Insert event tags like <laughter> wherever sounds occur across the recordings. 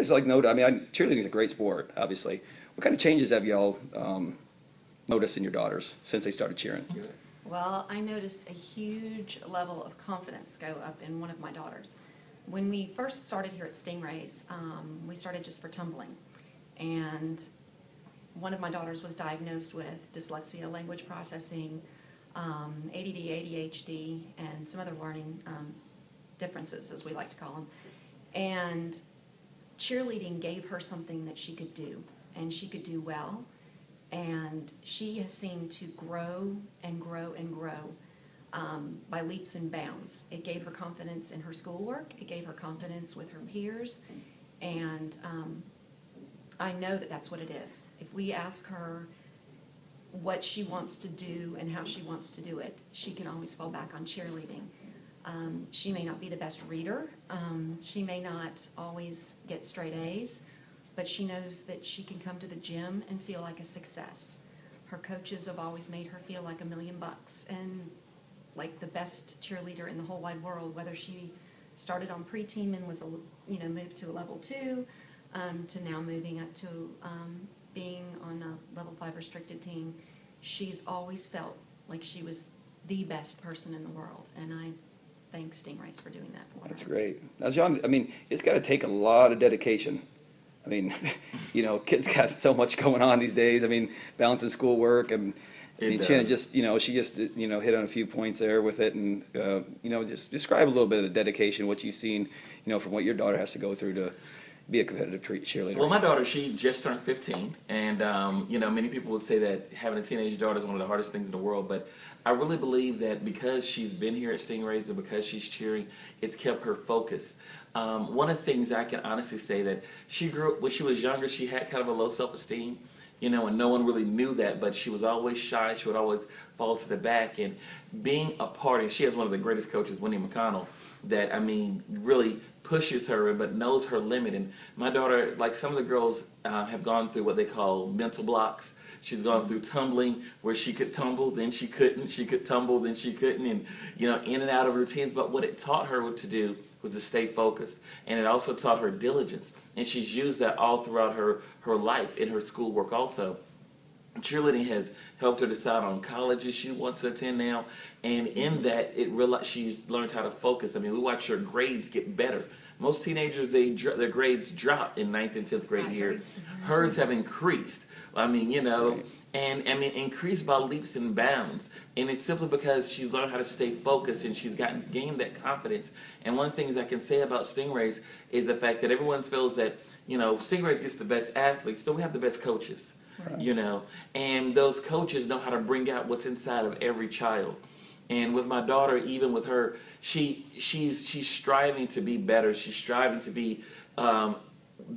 guys like note? I mean, cheerleading is a great sport, obviously. What kind of changes have y'all um, noticed in your daughters since they started cheering? Well, I noticed a huge level of confidence go up in one of my daughters. When we first started here at Stingrays, um, we started just for tumbling. And one of my daughters was diagnosed with dyslexia, language processing, um, ADD, ADHD, and some other learning um, differences, as we like to call them. And cheerleading gave her something that she could do, and she could do well. And she has seemed to grow and grow and grow um, by leaps and bounds. It gave her confidence in her schoolwork, it gave her confidence with her peers, and um, I know that that's what it is. If we ask her what she wants to do and how she wants to do it, she can always fall back on cheerleading. Um, she may not be the best reader, um, she may not always get straight A's, but she knows that she can come to the gym and feel like a success. Her coaches have always made her feel like a million bucks and like the best cheerleader in the whole wide world, whether she started on pre-team and was, a you know, moved to a level two, um, to now moving up to, um, being on a level five restricted team. She's always felt like she was the best person in the world, and I thank Stingrays for doing that for her. That's great. Now, John, I mean, it's got to take a lot of dedication. I mean, <laughs> you know, kids got so much going on these days. I mean, balancing schoolwork and. I It mean, Shannon does. just, you know, she just, you know, hit on a few points there with it, and uh, you know, just describe a little bit of the dedication, what you've seen, you know, from what your daughter has to go through to be a competitive tre- cheerleader. Well, my daughter, she just turned 15, and um, you know, many people would say that having a teenage daughter is one of the hardest things in the world. But I really believe that because she's been here at Stingrays and because she's cheering, it's kept her focused. Um, one of the things I can honestly say that she grew up when she was younger, she had kind of a low self-esteem. You know, and no one really knew that, but she was always shy. She would always fall to the back. And being a part, and she has one of the greatest coaches, Wendy McConnell, that I mean, really pushes her, but knows her limit. And my daughter, like some of the girls, uh, have gone through what they call mental blocks. She's gone through tumbling, where she could tumble, then she couldn't. She could tumble, then she couldn't, and you know, in and out of routines. But what it taught her to do was to stay focused, and it also taught her diligence. And she's used that all throughout her her life in her schoolwork also cheerleading has helped her decide on colleges she wants to attend now. And in that it realized she's learned how to focus. I mean we watch her grades get better. Most teenagers they dr- their grades drop in ninth and 10th grade I year. Agree. hers have increased. I mean you know great. and i mean increased by leaps and bounds. And it's simply because she's learned how to stay focused and she's gotten gained that confidence. And one of the things i can say about stingrays is the fact that everyone feels that you know stingrays gets the best athletes so we have the best coaches you know. And those coaches know how to bring out what's inside of every child. And with my daughter even with her she she's she's striving to be better. She's striving to be um,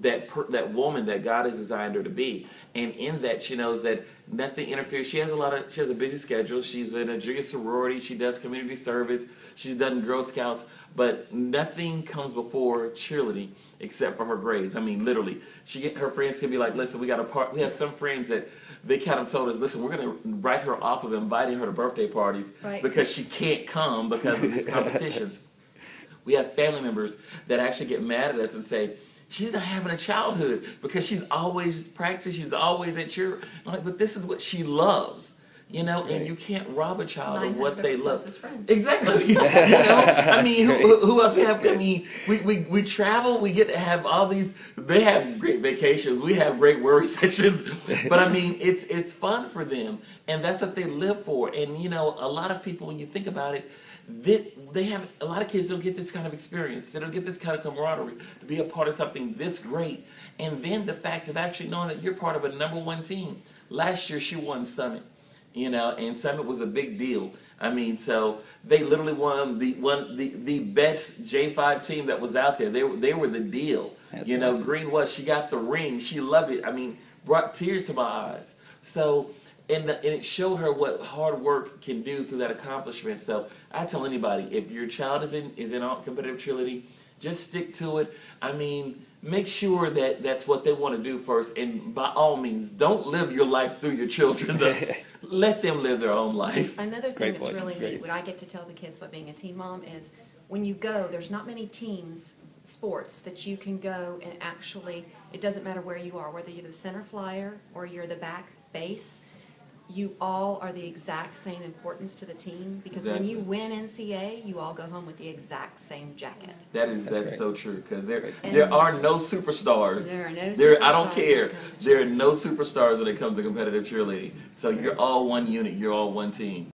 that per, that woman that God has designed her to be. And in that she knows that nothing interferes. She has a lot of she has a busy schedule. She's in a junior sorority. She does community service. She's done girl scouts. But nothing comes before cheerleading except for her grades. I mean literally. She get her friends can be like listen we got a part we have some friends that they kind of told us listen we're going to write her off of inviting her to birthday parties Right. because she can't come because of these <laughs> competitions. We have family members that actually get mad at us and say, she's not having a childhood because she's always practicing, she's always at cheer. I'm like, but this is what she loves. You know, and you can't rob a child Nine of what they love. friends. Exactly. <laughs> you know, I mean, who, who else we have? I mean, we, we, we travel, we get to have all these. They have great vacations. We have great work <laughs> sessions. But I mean, it's it's fun for them, and that's what they live for. And you know, a lot of people, when you think about it, they, they have a lot of kids don't get this kind of experience. They don't get this kind of camaraderie to be a part of something this great. And then the fact of actually knowing that you're part of a number one team. Last year, she won Summit you know, and Summit was a big deal. I mean, so they literally won the one the, the best J five team that was out there. They were they were the deal. That's you know, awesome. Green was she got the ring. She loved it. I mean, brought tears to my eyes. So and, and it showed her what hard work can do through that accomplishment. So I tell anybody if your child is in is in all competitive cheerleading, just stick to it. I mean, make sure that that's what they want to do first, and by all means, don't live your life through your children. <laughs> Let them live their own life. Another thing Great that's voice, really great. neat, what I get to tell the kids about being a teen mom is, when you go, there's not many teams sports that you can go and actually, it doesn't matter where you are, whether you're the center flyer or you're the back base, you all are the exact same importance to the team, because when you win NCA, you all go home with the exact same jacket. That is That's that's, so true because there And- there are no superstars. There are no There, I don't superstars care. when it comes to There are no superstars when it comes to competitive cheerleading. So you're all one unit. You're all one team.